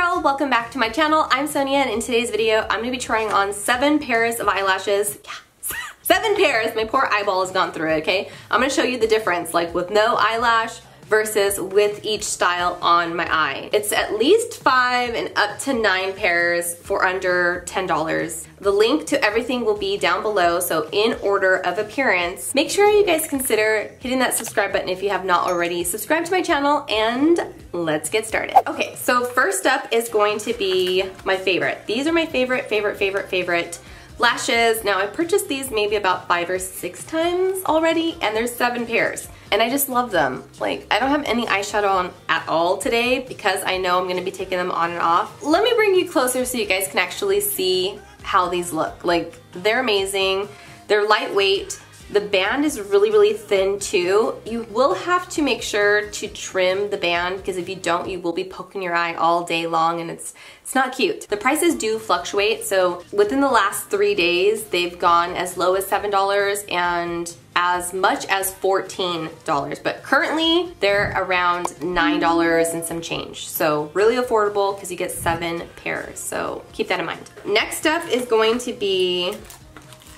welcome back to my channel. I'm Sonia and in today's video I'm going to be trying on seven pairs of eyelashes. Yeah. seven pairs, my poor eyeball has gone through it, okay? I'm going to show you the difference, like with no eyelash, versus with each style on my eye. It's at least five and up to nine pairs for under $10. The link to everything will be down below, so in order of appearance. Make sure you guys consider hitting that subscribe button if you have not already. Subscribe to my channel and let's get started. Okay, so first up is going to be my favorite. These are my favorite, favorite, favorite, favorite lashes. Now I purchased these maybe about five or six times already and there's seven pairs and I just love them. Like, I don't have any eyeshadow on at all today because I know I'm gonna be taking them on and off. Let me bring you closer so you guys can actually see how these look. Like, they're amazing. They're lightweight. The band is really, really thin too. You will have to make sure to trim the band because if you don't, you will be poking your eye all day long and it's it's not cute. The prices do fluctuate, so within the last three days, they've gone as low as $7 and as much as $14, but currently they're around $9 and some change. So really affordable because you get seven pairs, so keep that in mind. Next up is going to be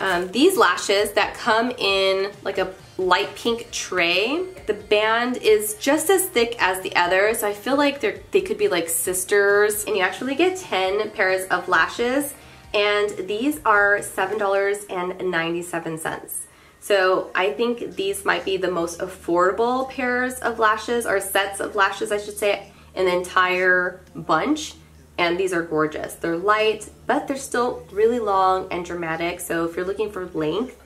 um, these lashes that come in like a light pink tray. The band is just as thick as the other, so I feel like they they could be like sisters. And you actually get 10 pairs of lashes, and these are $7.97. So I think these might be the most affordable pairs of lashes, or sets of lashes, I should say, in the entire bunch. And these are gorgeous. They're light, but they're still really long and dramatic. So if you're looking for length,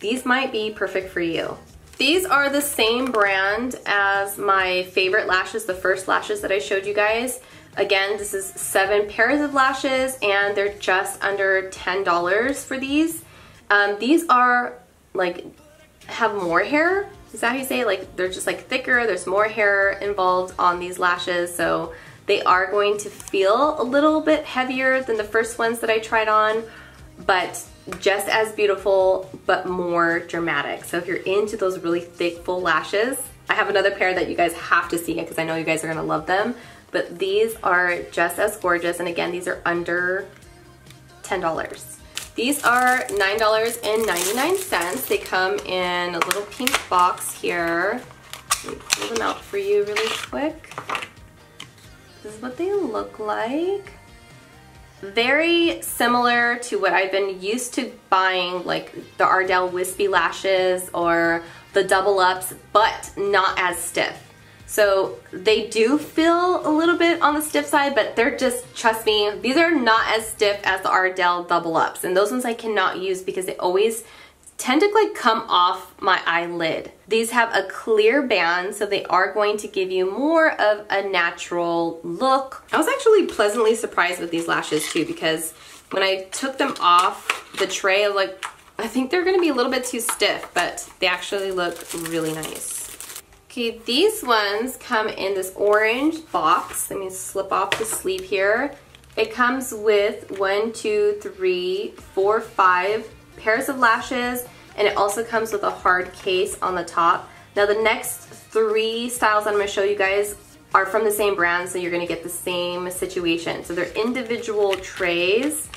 these might be perfect for you. These are the same brand as my favorite lashes, the first lashes that I showed you guys. Again, this is seven pairs of lashes and they're just under $10 for these. Um, these are like, have more hair. Is that how you say it? Like they're just like thicker, there's more hair involved on these lashes. So they are going to feel a little bit heavier than the first ones that I tried on, but just as beautiful, but more dramatic. So if you're into those really thick, full lashes, I have another pair that you guys have to see because I know you guys are gonna love them. But these are just as gorgeous. And again, these are under $10. These are $9.99. They come in a little pink box here. Let me pull them out for you really quick. This is what they look like very similar to what I've been used to buying like the Ardell Wispy Lashes or the double ups, but not as stiff. So they do feel a little bit on the stiff side, but they're just, trust me, these are not as stiff as the Ardell double ups. And those ones I cannot use because they always tend to like come off my eyelid. These have a clear band, so they are going to give you more of a natural look. I was actually pleasantly surprised with these lashes too because when I took them off the tray, like, I think they're gonna be a little bit too stiff, but they actually look really nice. Okay, these ones come in this orange box. Let me slip off the sleeve here. It comes with one, two, three, four, five pairs of lashes, and it also comes with a hard case on the top. Now the next three styles I'm gonna show you guys are from the same brand, so you're gonna get the same situation. So they're individual trays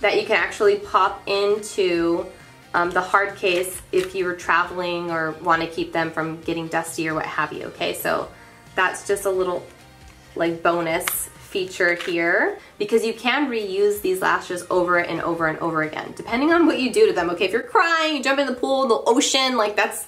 that you can actually pop into um, the hard case if you are traveling or wanna keep them from getting dusty or what have you, okay? So that's just a little like bonus feature here because you can reuse these lashes over and over and over again, depending on what you do to them. Okay, if you're crying, you jump in the pool, the ocean, like that's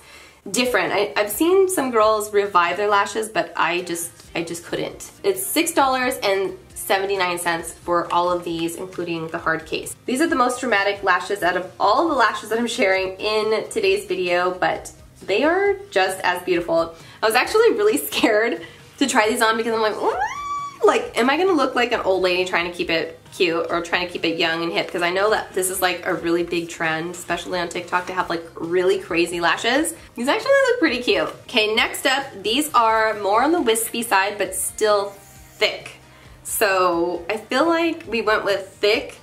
different. I, have seen some girls revive their lashes, but I just, I just couldn't. It's $6.79 for all of these, including the hard case. These are the most dramatic lashes out of all the lashes that I'm sharing in today's video, but they are just as beautiful. I was actually really scared to try these on because I'm like, like, am I gonna look like an old lady trying to keep it cute or trying to keep it young and hip? Because I know that this is like a really big trend, especially on TikTok, to have like really crazy lashes. These actually look pretty cute. Okay, next up, these are more on the wispy side, but still thick. So I feel like we went with thick,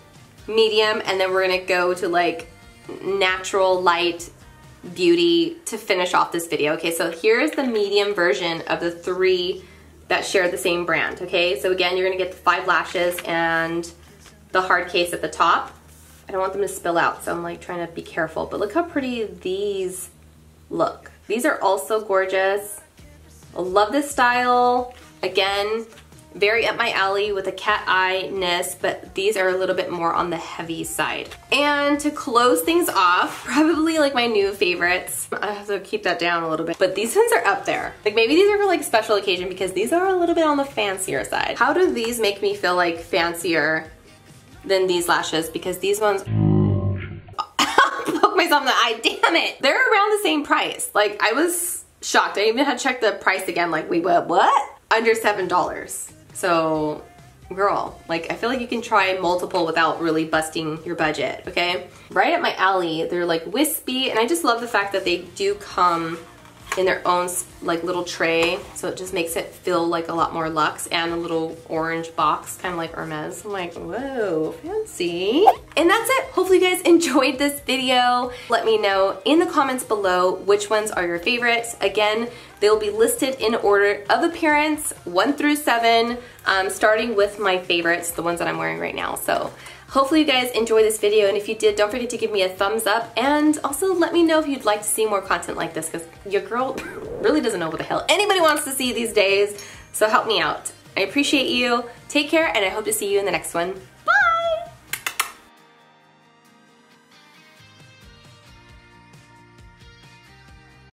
medium, and then we're gonna go to like natural light beauty to finish off this video. Okay, so here's the medium version of the three that share the same brand, okay? So again, you're gonna get the five lashes and the hard case at the top. I don't want them to spill out, so I'm like trying to be careful. But look how pretty these look. These are also gorgeous. I love this style. Again, very up my alley with a cat eye-ness, but these are a little bit more on the heavy side. And to close things off, probably like my new favorites. I have to keep that down a little bit, but these ones are up there. Like maybe these are for like special occasion because these are a little bit on the fancier side. How do these make me feel like fancier than these lashes? Because these ones poke myself in the eye, damn it. They're around the same price. Like I was shocked. I even had to check the price again, like we what, what? Under $7. So girl, like I feel like you can try multiple without really busting your budget, okay? Right at my alley, they're like wispy and I just love the fact that they do come in their own like little tray so it just makes it feel like a lot more luxe and a little orange box kind of like Hermes. I'm like whoa fancy. And that's it. Hopefully you guys enjoyed this video. Let me know in the comments below which ones are your favorites. Again they'll be listed in order of appearance one through seven um, starting with my favorites the ones that I'm wearing right now. So Hopefully you guys enjoyed this video and if you did, don't forget to give me a thumbs up and also let me know if you'd like to see more content like this because your girl really doesn't know what the hell anybody wants to see these days. So help me out. I appreciate you. Take care and I hope to see you in the next one. Bye!